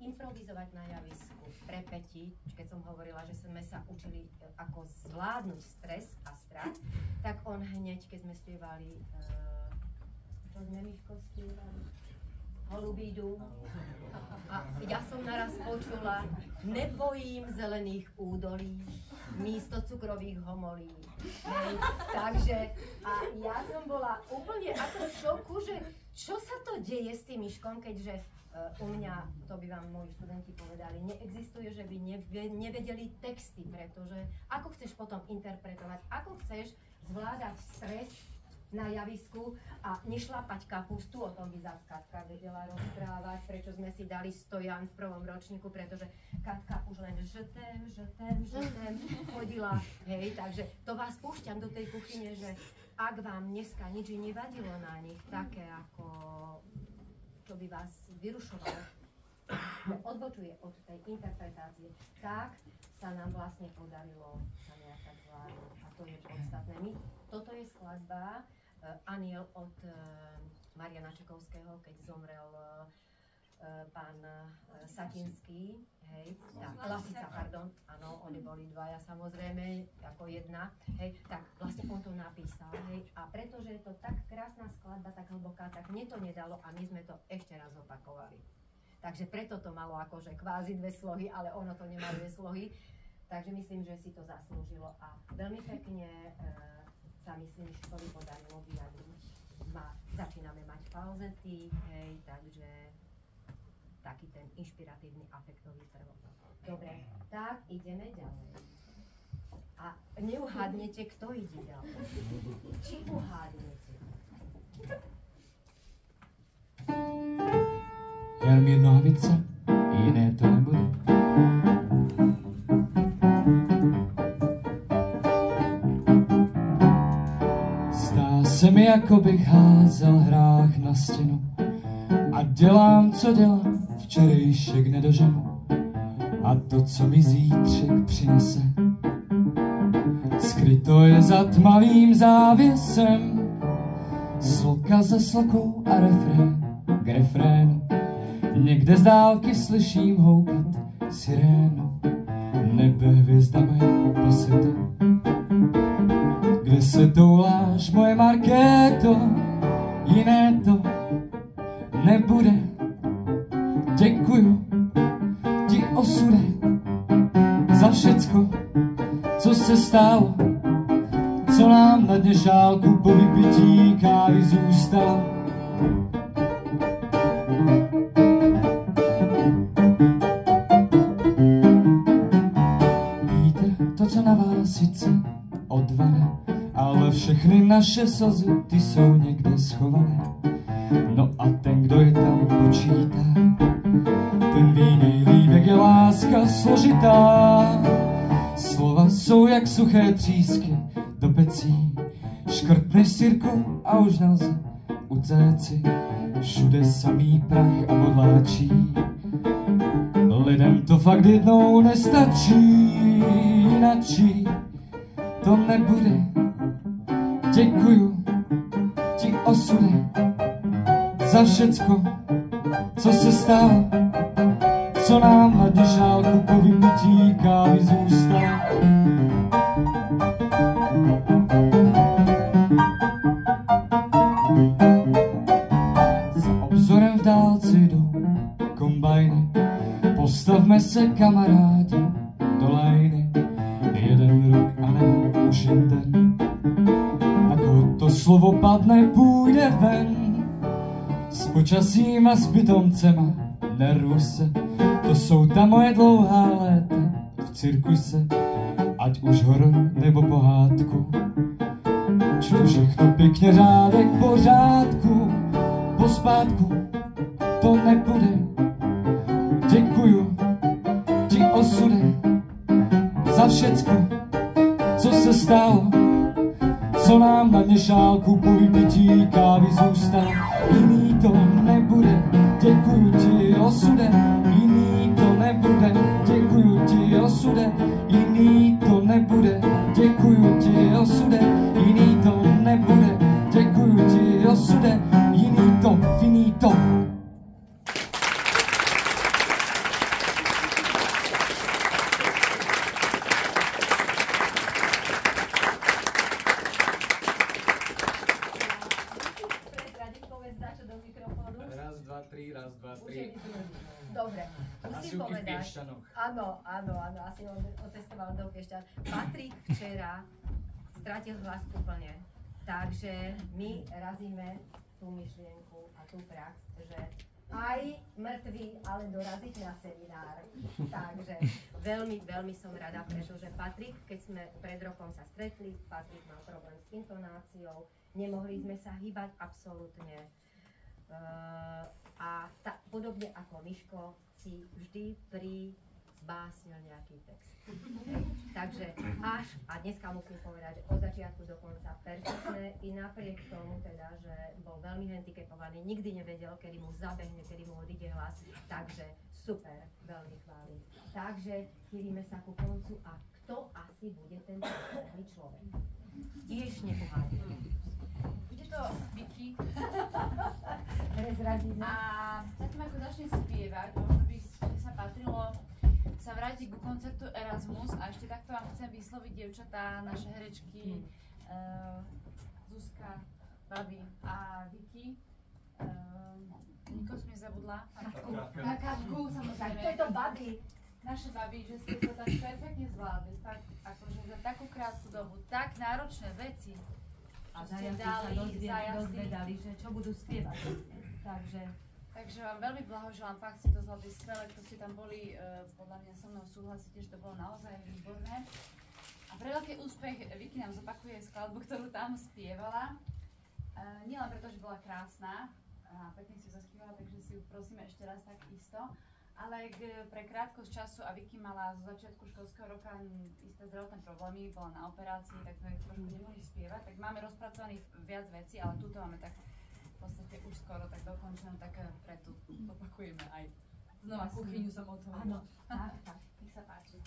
improvizovať na javisku v trepeti, keď som hovorila, že sme sa učili e, ako zvládnuť stres a strach, tak on hneď, keď sme spievali, e, čo sme Miško spievali? Holubídu. Ja som naraz počula, nebojím zelených údolí, místo cukrových homolí. Takže a ja som bola úplne ako v šoku, že čo sa to deje s tým myškom, keďže uh, u mňa, to by vám moji študenti povedali, neexistuje, že by nevedeli texty, pretože ako chceš potom interpretovať, ako chceš zvládať stres na javisku a nešlapať kapustu, o tom by zás Katka vedela rozprávať, prečo sme si dali stojan v prvom ročníku, pretože Katka už len žetem, žetem, žetem chodila, hej, takže to vás púšťam do tej kuchyne, že ak vám dneska nič nevadilo na nich, také ako, čo by vás vyrušovalo, odbočuje od tej interpretácie, tak sa nám vlastne podarilo sa nejak zvládnuť. A to je podstatné. My, toto je skladba Aniel od uh, Mariana Čekovského, keď zomrel uh, pán Satinský, hej, tak, Lasica, pardon, áno, oni boli dvaja samozrejme, ako jedna, hej, tak vlastne on to napísal, hej, a pretože je to tak krásna skladba, tak hlboká, tak mne to nedalo a my sme to ešte raz opakovali. Takže preto to malo akože kvázi dve slohy, ale ono to nemá dve slohy. Takže myslím, že si to zaslúžilo a veľmi pekne e, sa myslím, že školy podarilo vyjadriť. Ma, začíname mať falzety, hej, takže taký ten inšpiratívny afektový prvok. Dobre, tak ideme ďalej. A neuhádnete, kto ide ďalej. Či uhádnete? Jen jedna věc, jiné to nebude. Se mi, bych házel hrách na stěnu a dělám, co dělám, včerejšek nedoženu a to, co mi zítřek přinese. Skryto je za tmavým závěsem, sloka za slokou a refrén k refrénu. Někde z dálky slyším houkat sirénu, nebe hvězdami posyte. Kde se touláš, moje Markéto, jiné to nebude. Děkuju ti osude za všecko, co se stalo, co nám na dně šálku po vypití kávy zůstalo. Naše slzy, ty jsou někde schované. No a ten, kdo je tam počítá, ten ví nejlíp, jak je láska složitá. Slova jsou jak suché třísky do pecí, škrtneš sirku a už nelze utéct si. všude samý prach a bodláčí. Lidem to fakt jednou nestačí, inačí to nebude. Děkuju ti osude za všecko, co se stalo, co nám na dešálku po vypití kávy zůstalo. Počasím a s pitomcema, nervu se, to jsou ta moje dlouhá léta v cirkuse, ať už horor nebo pohádku. Čtu všechno pěkně řádek pořádku, pospátku to nebude. Děkuju ti osude za všecko, co se stalo, co nám na dnešálku po vypití kávy zůstalo. Jiný to nebude, děkuju ti osude, jiný to nebude, děkuju ti osude, jiný to nebude, děkuju ti Áno, áno, áno, asi on otestoval do Piešťan. Patrik včera stratil hlas úplne. Takže my razíme tú myšlienku a tú prax, že aj mŕtvý, ale doraziť na seminár. Takže veľmi, veľmi som rada, pretože Patrik, keď sme pred rokom sa stretli, Patrik mal problém s intonáciou, nemohli sme sa hýbať absolútne. Uh, a ta, podobne ako Miško si vždy pri básnil nejaký text. Takže až, a dneska musím povedať, že od začiatku do konca perfektné, i napriek tomu teda, že bol veľmi handicapovaný, nikdy nevedel, kedy mu zabehne, kedy mu odíde hlas, takže super, veľmi chválim. Takže chýlime sa ku koncu a kto asi bude ten posledný človek? Tiež nepohádne. Bude to Vicky Prezradíme. a zatím ako začne spievať, možno by sa patrilo sa vrátiť ku koncertu Erasmus a ešte takto vám chcem vysloviť dievčatá, naše herečky uh, Zuzka, Babi a Vicky. Uh, nikoho som nezabudla. Na Katku, Tak samozrejme. to je to babi. Naše babi, že ste to tak perfektne zvládli. Fakt, akože za takú krátku dobu, tak náročné veci. A ste dali, dozvedali, že čo budú spievať. Takže Takže vám veľmi blahoželám, fakt ste to zvládli skvelé, kto ste tam boli, e, podľa mňa so mnou súhlasíte, že to bolo naozaj výborné. A pre veľký úspech Vicky nám zopakuje skladbu, ktorú tam spievala. E, nielen preto, že bola krásna a pekne si ju takže si ju prosíme ešte raz tak isto. Ale pre krátkosť času a Vicky mala zo začiatku školského roka isté zdravotné problémy, bola na operácii, tak sme trošku nemohli spievať. Tak máme rozpracovaných viac vecí, ale túto máme tak podstate už skoro tak dokončenú, tak eh, preto opakujeme aj znova kuchyňu som otvorila. áno, tak, tak. Nech sa páči.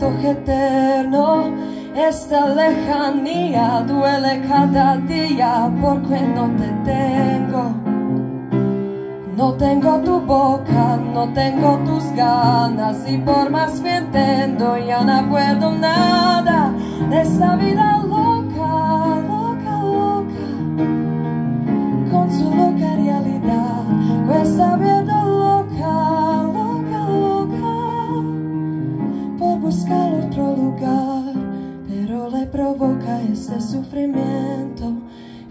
Semiato eterno. Esta lejanía duele cada día porque no te tengo. No tengo tu boca, no tengo tus ganas y por más que entiendo ya no puedo nada de esta vida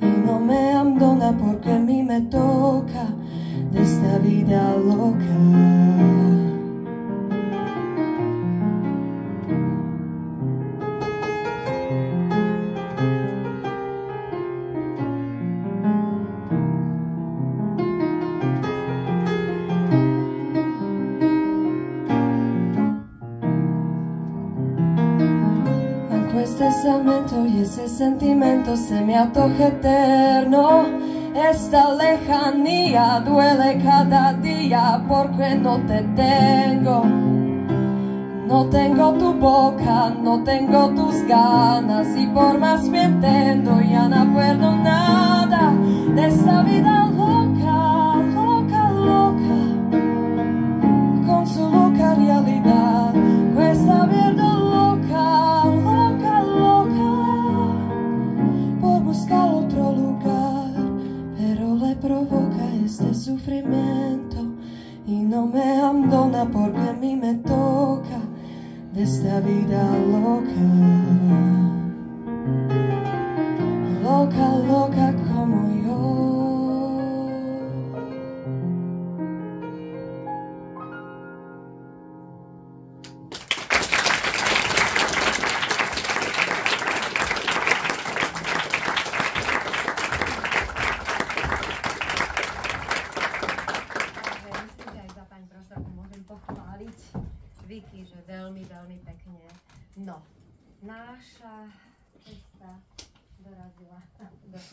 y no me abandona porque a mí me toca de esta vida loca. Sentimiento se me atoje eterno, esta lejanía duele cada día porque no te tengo. No tengo tu boca, no tengo tus ganas y por más que entiendo ya no puedo nada de esta vida abandona porque a mí me toca de esta vida. Loca,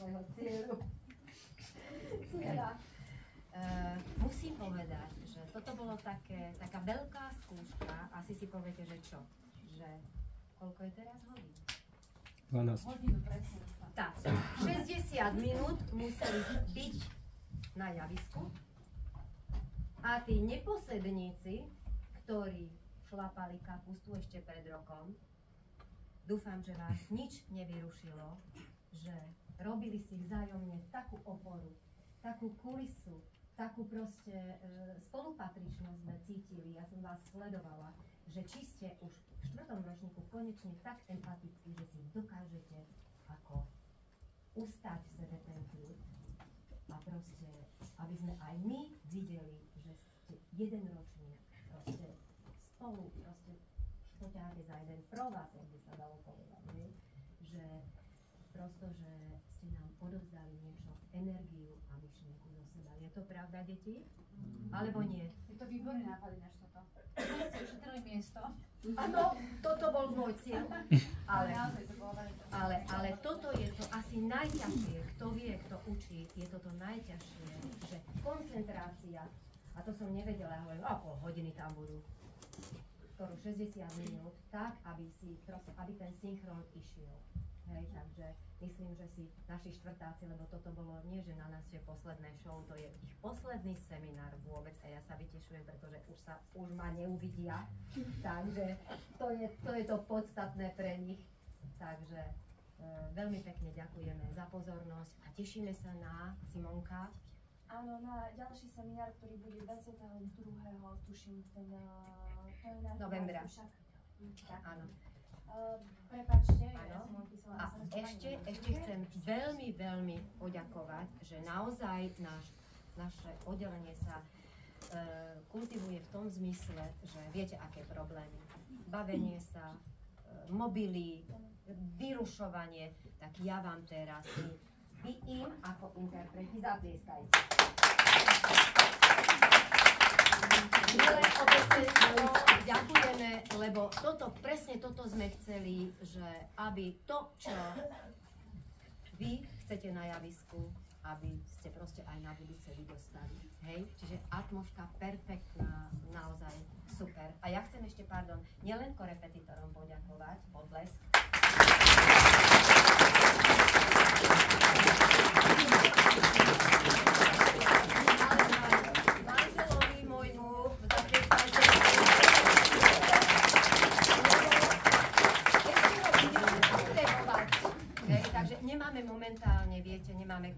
svojho cieľu. Cieľa. Uh, musím povedať, že toto bolo také, taká veľká skúška. Asi si poviete, že čo? Že koľko je teraz hodín? 12. Hodinu presne. Tak, 60 minút museli byť na javisku a tí neposedníci, ktorí šlapali kapustu ešte pred rokom, dúfam, že vás nič nevyrušilo, že robili si vzájomne takú oporu, takú kulisu, takú proste e, spolupatričnosť sme cítili. Ja som vás sledovala, že či ste už v štvrtom ročníku konečne tak empatickí, že si dokážete ako ustať v sebe ten kľud a proste, aby sme aj my videli, že ste jeden ročník proste spolu proste poťaháte za jeden provaz, jak by sa dalo povedať, že prosto, že ste nám odovzdali niečo, energiu a myšlienku do seba. Je to pravda, deti? Alebo nie? Je to výborný nápad ináč toto. Ste ušetrili miesto. Áno, toto bol môj cieľ, Ale ale. Ale, ale toto je to asi najťažšie, kto vie, kto učí, je toto najťažšie, že koncentrácia, a to som nevedela, hovorím, a pol hodiny tam budú, skoro 60 minút, tak, aby si, aby ten synchron išiel. Hej, takže myslím, že si naši štvrtáci, lebo toto bolo nie, že na nás je posledné show, to je ich posledný seminár vôbec a ja sa vytešujem, pretože už, sa, už ma neuvidia, takže to je, to je to podstatné pre nich. Takže e, veľmi pekne ďakujeme za pozornosť a tešíme sa na Simonka. Áno, na ďalší seminár, ktorý bude 22. tuším, ten, to je na Novembra. Však. Tak. Áno. Uh, prepačte, ja Áno. som odpísala A ešte, ešte chcem veľmi, veľmi poďakovať, že naozaj náš, naše oddelenie sa e, kultivuje v tom zmysle, že viete, aké problémy. Bavenie sa, e, mobily, vyrušovanie, tak ja vám teraz vy im ako interpreti zatlieskajte. Milé obecenstvo, ďakujeme, lebo toto, presne toto sme chceli, že aby to, čo vy chcete na javisku, aby ste proste aj na budúce vy. Hej? Čiže atmoška perfektná, naozaj super. A ja chcem ešte, pardon, nielen korepetitorom poďakovať, podlesk, manželovi Hej, takže nemáme momentálne, viete, nemáme e,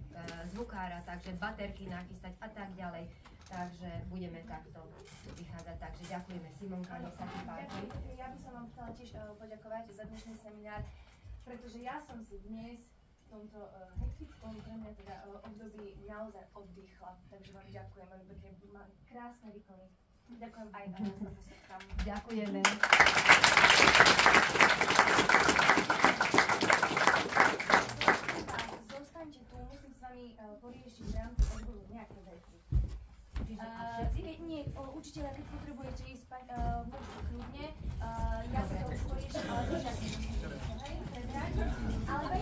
zvukára, takže baterky nachystať a tak ďalej. Takže budeme takto vychádzať. Takže ďakujeme Simonka, nech sa ti páči. Ja by som vám chcela tiež eh, poďakovať za dnešný seminár, pretože ja som si dnes tomto uh, hektickom pre mňa teda uh, období naozaj oddychla. Takže vám ďakujem veľmi pekne, mali krásne výkony. Ďakujem aj uh, profesorkám. Ďakujeme. Zostaňte tu, musím s vami uh, poriešiť v rámci odboru nejaké veci. Uh, keď nie, uh, učiteľa, keď potrebujete ísť spať, uh, môžete kľudne. Uh, ja sa to ustojím, ale to žiadne Ale.